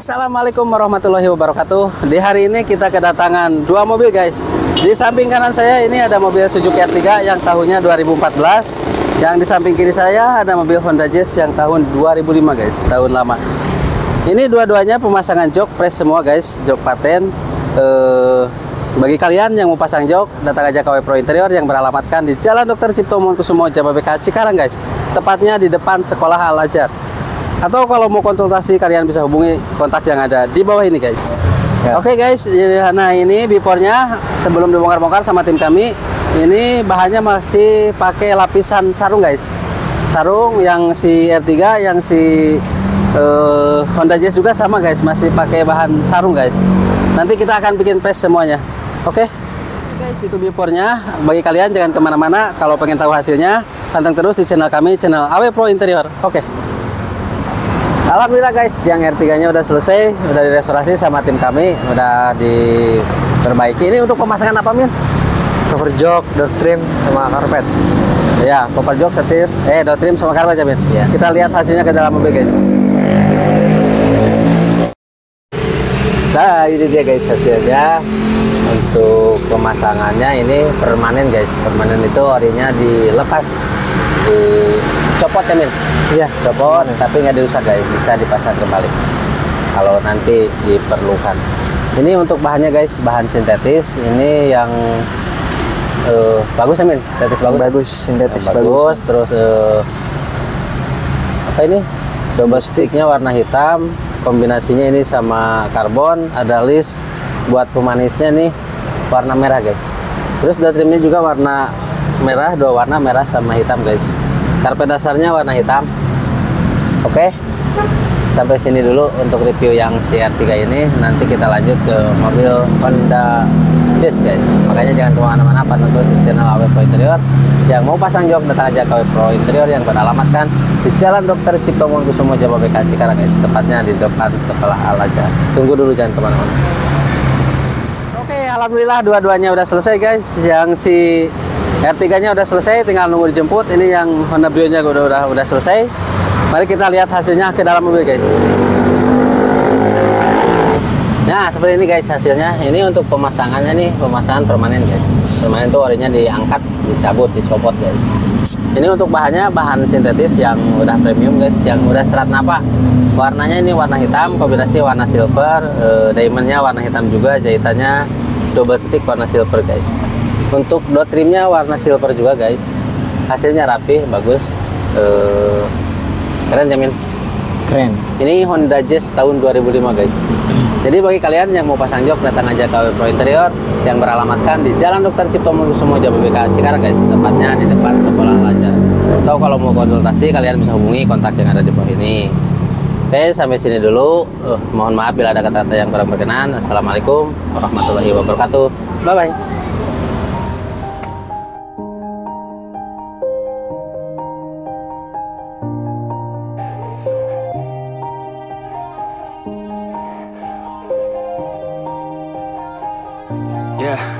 Assalamualaikum warahmatullahi wabarakatuh. Di hari ini kita kedatangan dua mobil guys. Di samping kanan saya ini ada mobil Suzuki R3 yang tahunnya 2014 Yang di samping kiri saya ada mobil Honda Jazz yang tahun 2005 guys. Tahun lama. Ini dua-duanya pemasangan jok press semua guys. Jok paten. Eh, Bagi kalian yang mau pasang jok Datang aja KW Pro Interior yang beralamatkan di Jalan Dr. Cipto Mangunkusumo Jababeka Cikarang guys. Tepatnya di depan Sekolah Al-Ajar atau kalau mau konsultasi kalian bisa hubungi kontak yang ada di bawah ini guys. Ya. oke okay, guys nah ini beforenya sebelum dibongkar-bongkar sama tim kami ini bahannya masih pakai lapisan sarung guys. Sarung yang si R3 yang si uh, Honda Jazz juga sama guys. Masih pakai bahan sarung guys. Nanti kita akan bikin press semuanya. Oke? Okay? guys itu beforenya. Bagi kalian jangan ke mana-mana. Kalau pengen tahu hasilnya pantang terus di channel kami channel AW Pro Interior. Oke. okay. Alhamdulillah guys, yang R3-nya udah selesai, udah direstorasi sama tim kami, udah diperbaiki. Ini untuk pemasangan apa, Min? Cover jok, door trim, sama karpet. Ya, cover jok, setir, eh door trim sama karpet ya, Min? Ya. Kita lihat hasilnya ke dalam mobil, guys. Nah, ini dia guys hasilnya. Untuk pemasangannya ini permanen guys. Permanen itu orinya dilepas, dicopot ya, Min? Iya. Copot, hmm. tapi nggak dirusak guys, bisa dipasang kembali. Kalau nanti diperlukan. Ini untuk bahannya guys, bahan sintetis. Ini yang uh, bagus ya Min? Sintetis bagus. Bagus, sintetis bagus. bagus. Terus uh, apa ini? Double sticknya warna hitam. Kombinasinya ini sama karbon. Ada list buat pemanisnya nih warna merah guys. Terus trimnya juga warna merah, dua warna merah sama hitam guys. Karpet dasarnya warna hitam. Oke. Sampai sini dulu untuk review yang CR3 ini. Nanti kita lanjut ke mobil Honda Jazz guys. Makanya jangan ke mana-mana pantau channel AW Pro Interior. Yang mau pasang jok datang aja ke AW Pro Interior yang beralamatkan di Jalan Dr. Cipto Mangunkusumo Jababeka Cikarang guys. Tepatnya di depan sekolah Al Aja tunggu dulu jangan ke mana-mana. Oke Alhamdulillah dua-duanya udah selesai guys. Yang si R3 nya udah selesai tinggal nunggu dijemput ini yang Honda Brio nya udah udah udah selesai Mari kita lihat hasilnya ke dalam mobil guys. Nah seperti ini guys hasilnya. Ini untuk pemasangannya nih pemasangan permanen guys. Permanen itu orinya diangkat, dicabut, dicopot guys. Ini untuk bahannya bahan sintetis yang udah premium guys, yang udah serat napa. Warnanya ini warna hitam, kombinasi warna silver, e, diamondnya warna hitam juga, jahitannya double stick warna silver guys. Untuk dot trimnya warna silver juga guys. Hasilnya rapi, bagus. E, Keren Jamin? Keren. Ini Honda Jazz tahun 2005 guys. Jadi bagi kalian yang mau pasang jok datang aja ke Pro Interior yang beralamatkan di Jalan Dr. Cipto Mangunkusumo Jababeka Cikarang guys, tepatnya di depan sekolah Lajar. Atau kalau mau konsultasi kalian bisa hubungi kontak yang ada di bawah ini. Oke, sampai sini dulu. Uh, mohon maaf bila ada kata-kata yang kurang berkenan. Assalamualaikum warahmatullahi wabarakatuh. Bye Yeah.